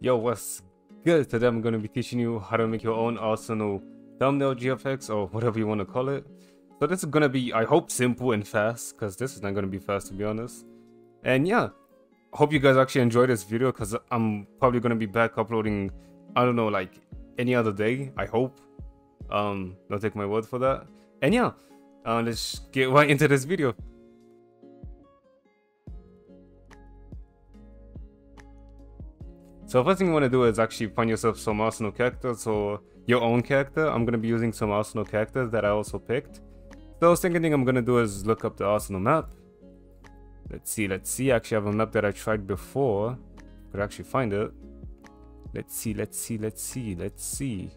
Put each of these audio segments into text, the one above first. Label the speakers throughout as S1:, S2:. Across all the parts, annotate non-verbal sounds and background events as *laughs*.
S1: Yo, what's good? Today I'm going to be teaching you how to make your own Arsenal thumbnail GFX or whatever you want to call it. So this is going to be, I hope, simple and fast because this is not going to be fast to be honest. And yeah, hope you guys actually enjoy this video because I'm probably going to be back uploading, I don't know, like any other day, I hope. Um, don't take my word for that. And yeah, uh, let's get right into this video. So first thing you want to do is actually find yourself some Arsenal characters or your own character. I'm going to be using some Arsenal characters that I also picked. So second thing I'm going to do is look up the Arsenal map. Let's see, let's see. I actually have a map that I tried before. Could actually find it. Let's see, let's see, let's see, let's see.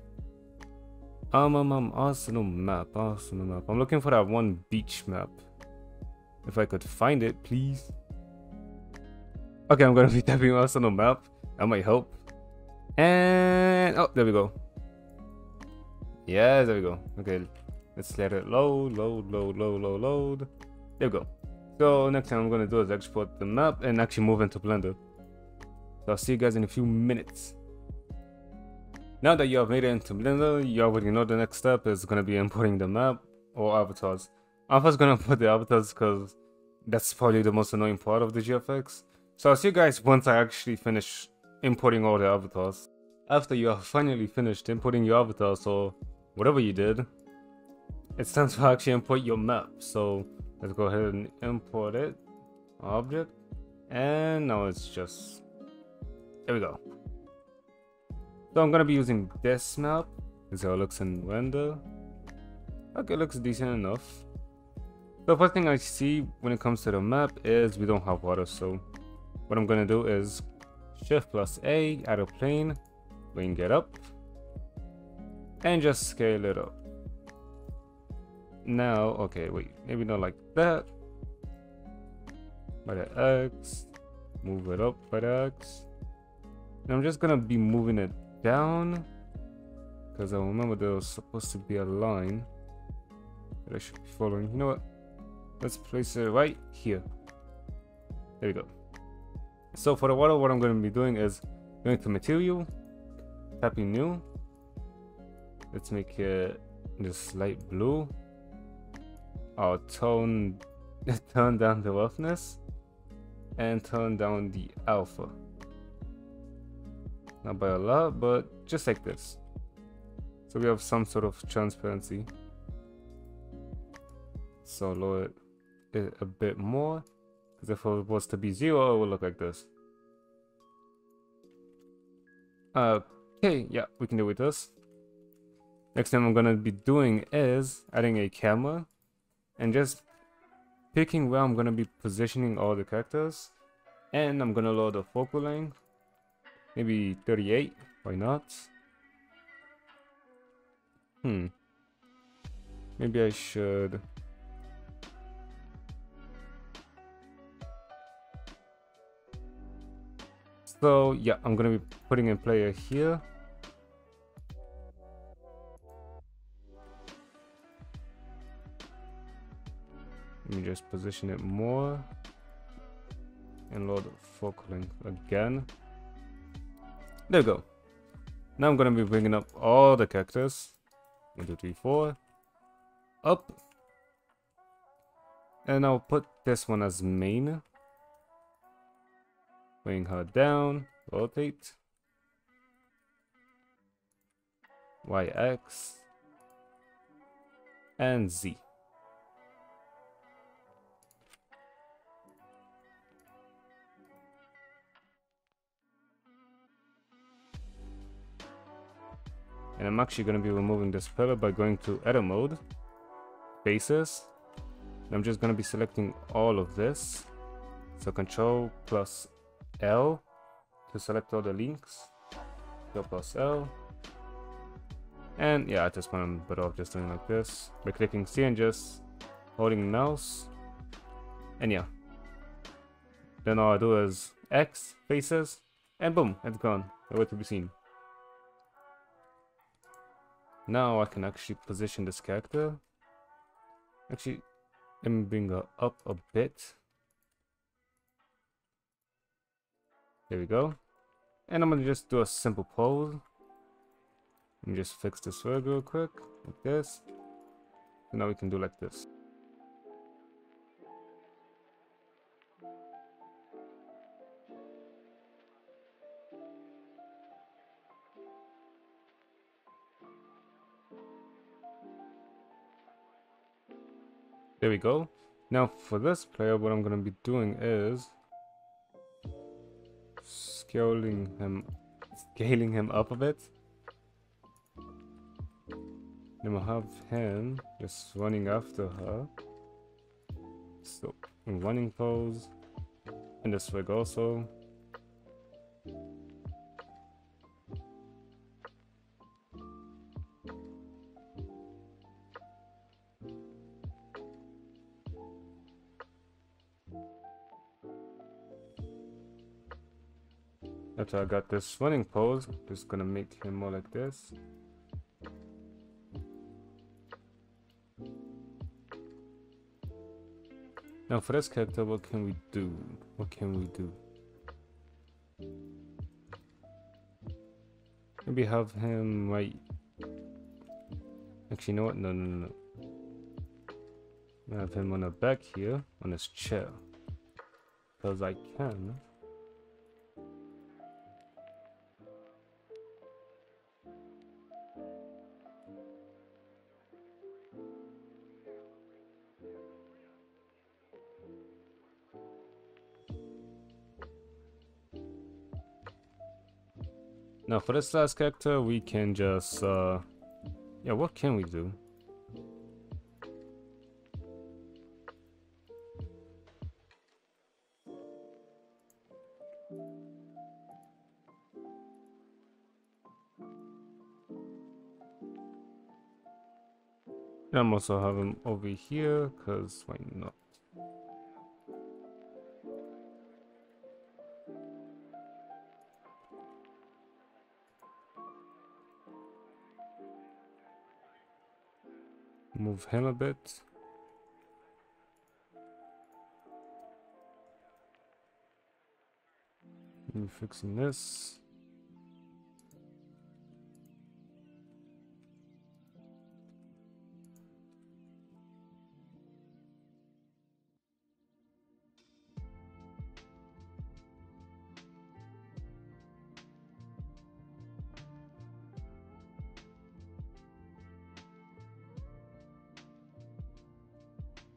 S1: Um, um, um, Arsenal map, Arsenal map. I'm looking for that one beach map. If I could find it, please. Okay, I'm gonna be *laughs* typing Arsenal map. That might help. And oh, there we go. Yeah, there we go. Okay, let's let it load, load, load, load, load, load. There we go. So next thing I'm gonna do is export the map and actually move into Blender. So I'll see you guys in a few minutes. Now that you have made it into Blender, you already know the next step is gonna be importing the map or avatars. I'm first gonna put the avatars because that's probably the most annoying part of the GFX. So I'll see you guys once I actually finish importing all the avatars. After you have finally finished importing your avatars or whatever you did, it's time to actually import your map. So let's go ahead and import it, object, and now it's just, there we go. So I'm gonna be using this map, this how it looks in render. Okay, looks decent enough. The first thing I see when it comes to the map is we don't have water, so what I'm gonna do is Shift plus A, add a plane, bring it up, and just scale it up. Now, okay, wait, maybe not like that. By the X, move it up by the X. And I'm just gonna be moving it down because I remember there was supposed to be a line that I should be following. You know what? Let's place it right here. There we go. So for the water, what I'm going to be doing is going to material, tapping new. Let's make it just light blue. I'll tone *laughs* turn down the roughness and turn down the alpha. Not by a lot, but just like this. So we have some sort of transparency. So lower it a bit more. Because if it was to be zero, it would look like this. Okay, yeah, we can do with this. Next thing I'm gonna be doing is adding a camera and just picking where I'm gonna be positioning all the characters. And I'm gonna lower the focal length. Maybe 38, why not? Hmm. Maybe I should So yeah, I'm gonna be putting in player here. Let me just position it more and load focal length again. There we go. Now I'm gonna be bringing up all the characters. One, two, three, four. Up. And I'll put this one as main. Bring her down, rotate. YX and Z. And I'm actually going to be removing this pillar by going to edit mode, faces. I'm just going to be selecting all of this. So control plus L to select all the links. Go plus L. And yeah, I just want to better off just doing like this by clicking C and just holding mouse. And yeah. Then all I do is X, faces, and boom, it's gone. Nowhere to be seen. Now I can actually position this character. Actually, let me bring her up a bit. There we go. And I'm gonna just do a simple pose. And just fix this wig real quick, like this. And now we can do like this. There we go. Now for this player, what I'm gonna be doing is scaling him, scaling him up a bit. Then we'll have him just running after her. So running pose, and this wig also. After I got this running pose, just gonna make him more like this. Now for this character, what can we do? What can we do? Maybe have him right... Actually, you know what? No, no, no. Have him on the back here, on his chair. Because I can. Now for this last character, we can just, uh, yeah, what can we do? I'm also have him over here, cause why not? Move him a bit. I'm fixing this.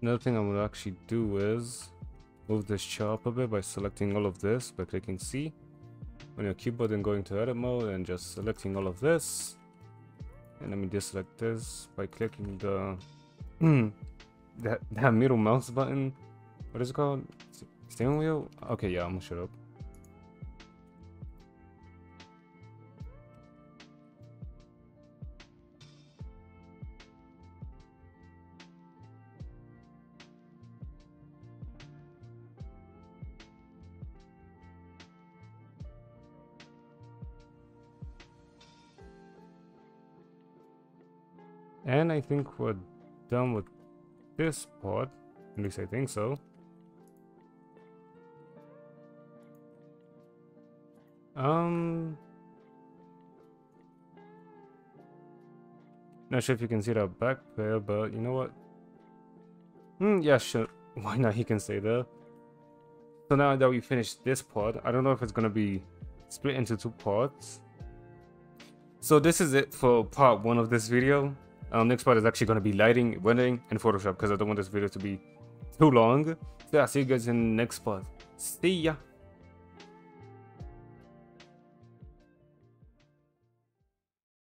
S1: Another thing I'm gonna actually do is move this chair up a bit by selecting all of this by clicking C on your keyboard and going to edit mode and just selecting all of this. And let me deselect this by clicking the hmm, that, that middle mouse button. What is it called? Steering wheel okay yeah i'm gonna shut up And I think we're done with this part. At least I think so. Um... Not sure if you can see that back there, but you know what? Hmm, yeah, sure. *laughs* Why not? He can stay there. So now that we finished this part, I don't know if it's gonna be split into two parts. So this is it for part one of this video. Um, next part is actually going to be lighting, rendering, and Photoshop because I don't want this video to be too long. So I'll see you guys in the next part. See ya!